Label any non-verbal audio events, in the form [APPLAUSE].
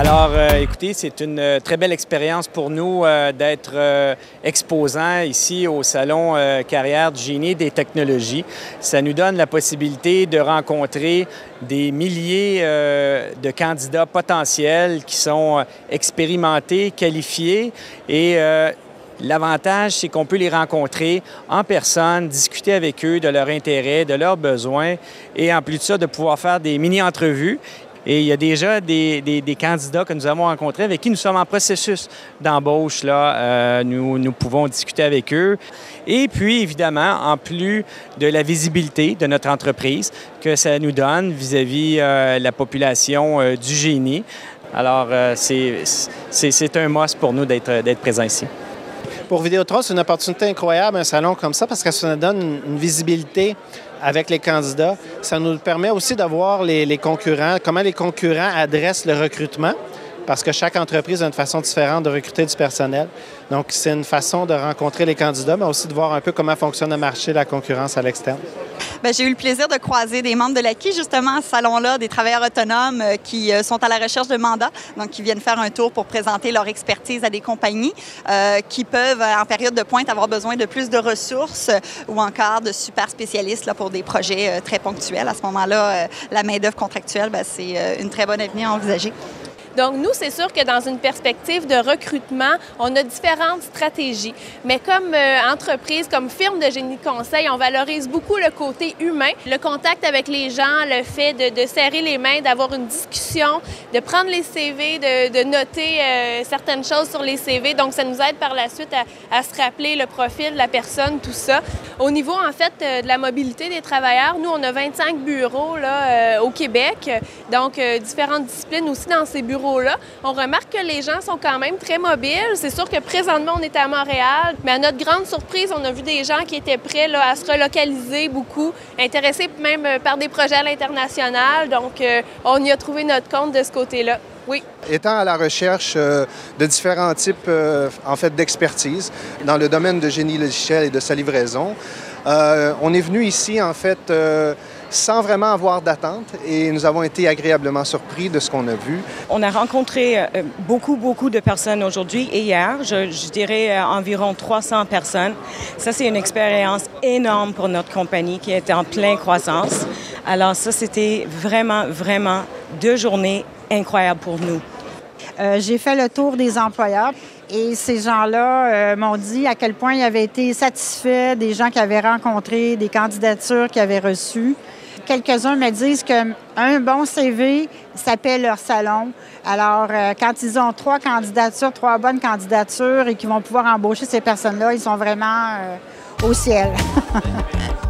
Alors, euh, écoutez, c'est une euh, très belle expérience pour nous euh, d'être euh, exposants ici au Salon Carrière du Génie des technologies. Ça nous donne la possibilité de rencontrer des milliers de candidats potentiels qui sont expérimentés, qualifiés et L'avantage, c'est qu'on peut les rencontrer en personne, discuter avec eux de leurs intérêts, de leurs besoins et en plus de ça, de pouvoir faire des mini-entrevues. Et il y a déjà des, candidats que nous avons rencontrés avec qui nous sommes en processus d'embauche. Là, Euh, nous, pouvons discuter avec eux. Et puis, évidemment, en plus de la visibilité de notre entreprise que ça nous donne vis-à-vis euh, la population euh, du génie. Alors, euh, c'est un must pour nous d'être présents ici. Pour Vidéotron, c'est une opportunité incroyable, un salon comme ça, parce que ça nous donne une, visibilité avec les candidats. Ça nous permet aussi de voir les, les concurrents, comment les concurrents adressent le recrutement, parce que chaque entreprise a une façon différente de recruter du personnel. Donc, c'est une façon de rencontrer les candidats, mais aussi de voir un peu comment fonctionne le marché, la concurrence à l'externe. Ben, j'ai eu le plaisir de croiser des membres de l'ACI, justement, à ce salon-là, des travailleurs autonomes euh, qui euh, sont à la recherche de mandats, donc qui viennent faire un tour pour présenter leur expertise à des compagnies euh, qui peuvent, en période de pointe, avoir besoin de plus de ressources ou encore de super spécialistes là, pour des projets très ponctuels. À ce moment-là, la main-d'œuvre contractuelle, ben, c'est une très bonne avenue à envisager. Donc, nous, c'est sûr que dans une perspective de recrutement, on a différentes stratégies. Mais comme euh, entreprise, comme firme de génie de conseil, on valorise beaucoup le côté humain, le contact avec les gens, le fait de, serrer les mains, d'avoir une discussion, de prendre les CV, de, noter euh, certaines choses sur les CV. Donc, ça nous aide par la suite à, se rappeler le profil la personne, tout ça. Au niveau, en fait, euh, de la mobilité des travailleurs, nous, on a 25 bureaux là, au Québec, donc différentes disciplines aussi dans ces bureaux On remarque que les gens sont quand même très mobiles. C'est sûr que présentement, on est à Montréal, mais à notre grande surprise, on a vu des gens qui étaient prêts à se relocaliser beaucoup, intéressés même euh, par des projets à l'international. Donc, euh, on y a trouvé notre compte de ce côté-là. Oui. Étant à la recherche euh, de différents types en fait, d'expertise dans le domaine de génie logiciel et de sa livraison, on est venu ici en fait sans vraiment avoir d'attente et nous avons été agréablement surpris de ce qu'on a vu. On a rencontré euh, beaucoup, beaucoup de personnes aujourd'hui et hier, je, je dirais euh, environ 300 personnes. Ça, c'est une expérience énorme pour notre compagnie qui est en pleine croissance. Alors ça, c'était vraiment, vraiment deux journées incroyables pour nous. Euh, J'ai fait le tour des employeurs et ces gens-là euh, m'ont dit à quel point ils avaient été satisfaits des gens qu'ils avaient rencontrés, des candidatures qu'ils avaient reçues. Quelques-uns me disent qu'un bon CV, paie leur salon. Alors, euh, quand ils ont trois candidatures, trois bonnes candidatures et qu'ils vont pouvoir embaucher ces personnes-là, ils sont vraiment euh, au ciel. [LAUGHS]